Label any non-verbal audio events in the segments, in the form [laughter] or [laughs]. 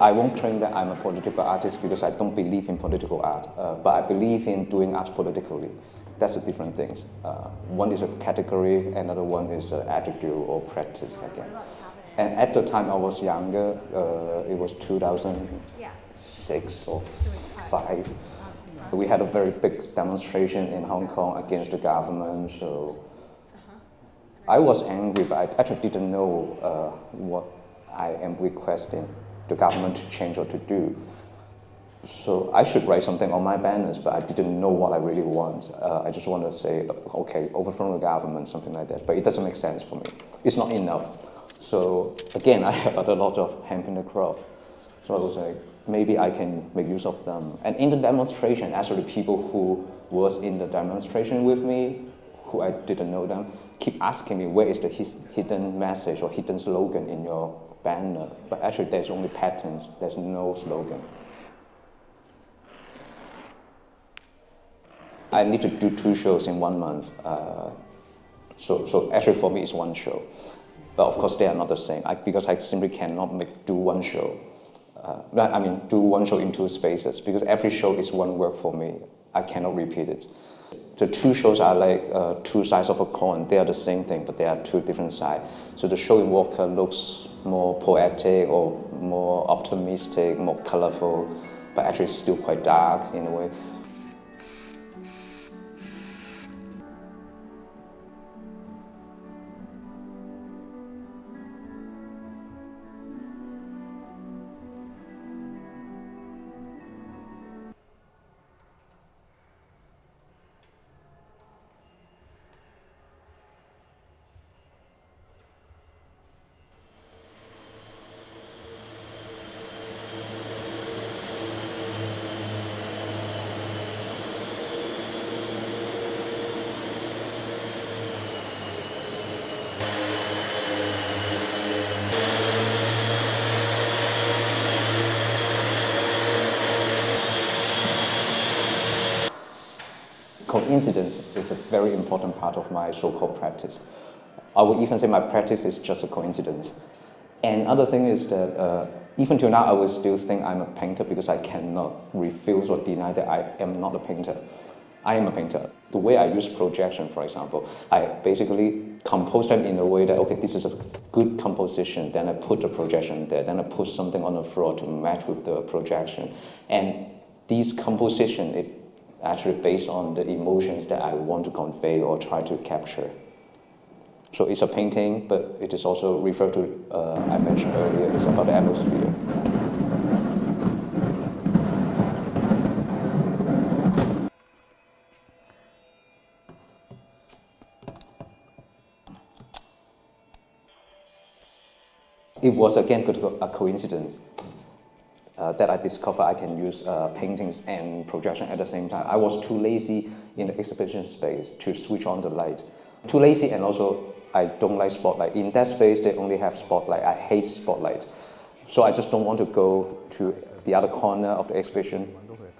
I won't claim that I'm a political artist because I don't believe in political art, uh, but I believe in doing art politically. That's a different thing. Uh, one is a category, another one is an attitude or practice again. And at the time I was younger, uh, it was 2006 or 5. We had a very big demonstration in Hong Kong against the government, so I was angry, but I actually didn't know uh, what I am requesting the government to change or to do. So I should write something on my banners, but I didn't know what I really want. Uh, I just want to say, okay, overthrow the government, something like that. But it doesn't make sense for me. It's not enough. So again, [laughs] I had a lot of hemp in the craft. So I was like, maybe I can make use of them. And in the demonstration, actually people who was in the demonstration with me, who I didn't know them, keep asking me where is the hidden message or hidden slogan in your banner, but actually there's only patterns, there's no slogan. I need to do two shows in one month. Uh, so, so actually for me it's one show. But of course they are not the same I, because I simply cannot make, do one show. Uh, I mean, do one show in two spaces because every show is one work for me. I cannot repeat it. The two shows are like uh, two sides of a coin. They are the same thing, but they are two different sides. So the show in Walker looks more poetic or more optimistic, more colorful, but actually still quite dark in a way. Coincidence is a very important part of my so-called practice. I would even say my practice is just a coincidence. And other thing is that uh, even till now, I would still think I'm a painter because I cannot refuse or deny that I am not a painter. I am a painter. The way I use projection, for example, I basically compose them in a way that, okay, this is a good composition, then I put the projection there, then I put something on the floor to match with the projection. And these composition, it actually based on the emotions that I want to convey or try to capture. So it's a painting, but it is also referred to, uh, I mentioned earlier, it's about the atmosphere. It was again a coincidence uh, that I discovered I can use uh, paintings and projection at the same time. I was too lazy in the exhibition space to switch on the light. Too lazy and also I don't like spotlight. In that space, they only have spotlight. I hate spotlight. So I just don't want to go to the other corner of the exhibition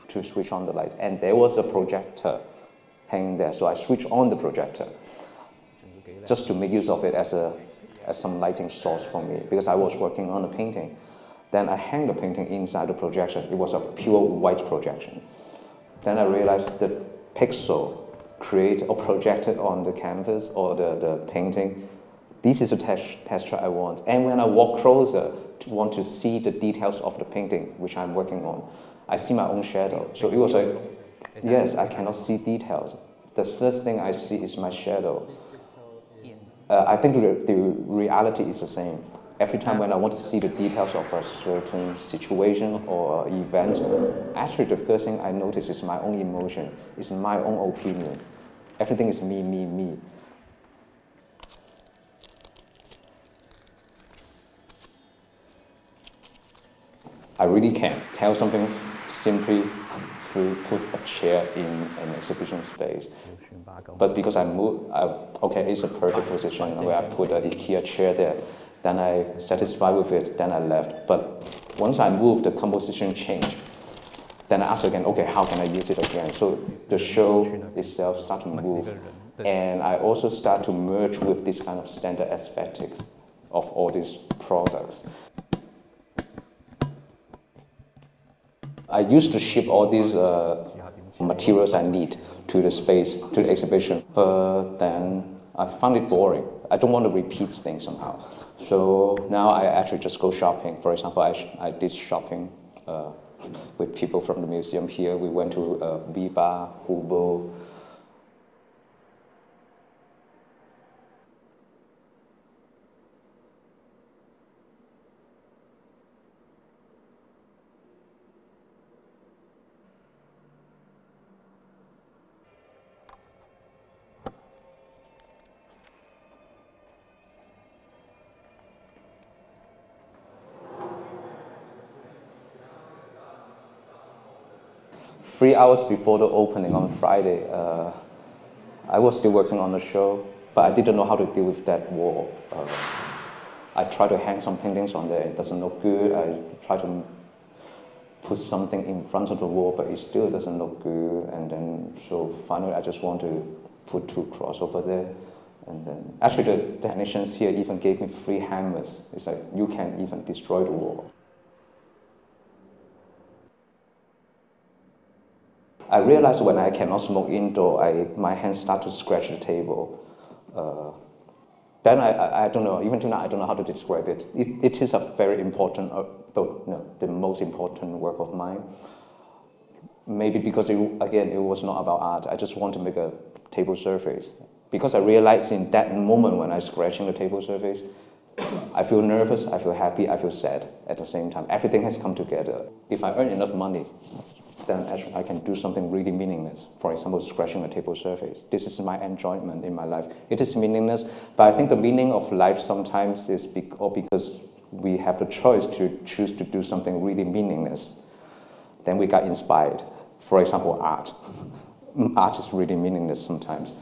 to switch on the light. And there was a projector hanging there, so I switched on the projector just to make use of it as, a, as some lighting source for me because I was working on a painting. Then I hang the painting inside the projection. It was a pure white projection. Then I realized the pixel created or projected on the canvas or the, the painting, this is the texture I want. And when I walk closer to want to see the details of the painting, which I'm working on, I see my own shadow. So it was like, yes, I cannot see details. The first thing I see is my shadow. Uh, I think the, the reality is the same every time when I want to see the details of a certain situation or event, actually the first thing I notice is my own emotion, is my own opinion. Everything is me, me, me. I really can tell something simply through put a chair in an exhibition space. But because I moved, I, okay, it's a perfect position where I put a IKEA chair there. Then I satisfied with it, then I left. But once I moved, the composition changed. Then I asked again, okay, how can I use it again? So the show itself started to move. And I also start to merge with this kind of standard aesthetics of all these products. I used to ship all these uh, materials I need to the space, to the exhibition, but then I found it boring. I don't want to repeat things somehow. So now I actually just go shopping. For example, I, I did shopping uh, with people from the museum here. We went to uh, Biba, Hubo, three hours before the opening on Friday, uh, I was still working on the show, but I didn't know how to deal with that wall. Uh, I tried to hang some paintings on there, it doesn't look good. I tried to put something in front of the wall, but it still doesn't look good. And then, so finally, I just want to put two cross over there. And then, actually, the technicians here even gave me free hammers. It's like, you can even destroy the wall. I realized when I cannot smoke indoor, I, my hands start to scratch the table. Uh, then I, I, I, don't know, even tonight, I don't know how to describe it. It, it is a very important, uh, the, no, the most important work of mine. Maybe because, it, again, it was not about art. I just want to make a table surface. Because I realized in that moment when I was scratching the table surface, [coughs] I feel nervous, I feel happy, I feel sad at the same time. Everything has come together. If I earn enough money, then I can do something really meaningless. For example, scratching a table surface. This is my enjoyment in my life. It is meaningless, but I think the meaning of life sometimes is because we have the choice to choose to do something really meaningless. Then we got inspired. For example, art. [laughs] art is really meaningless sometimes.